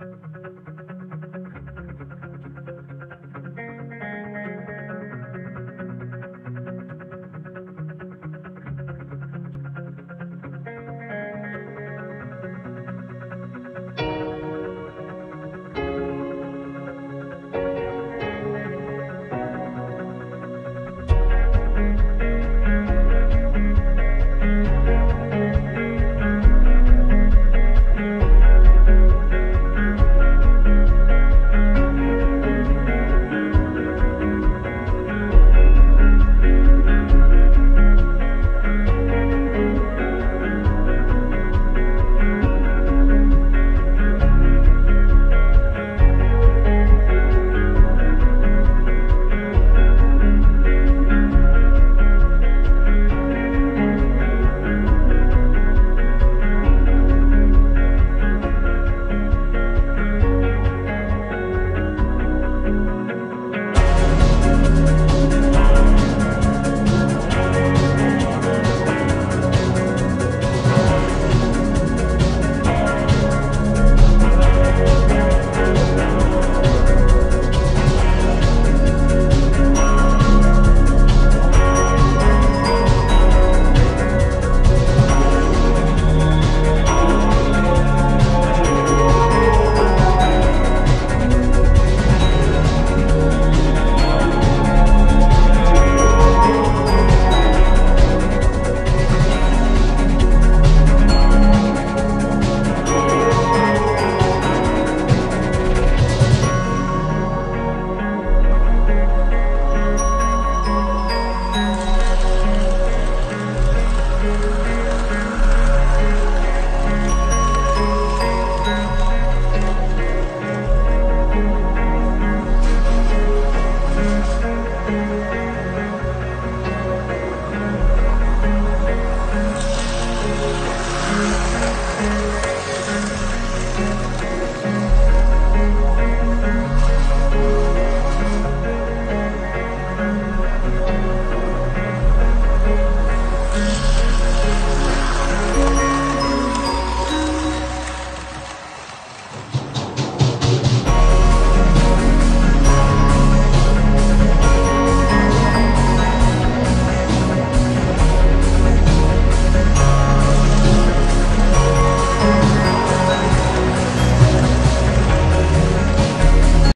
Bye.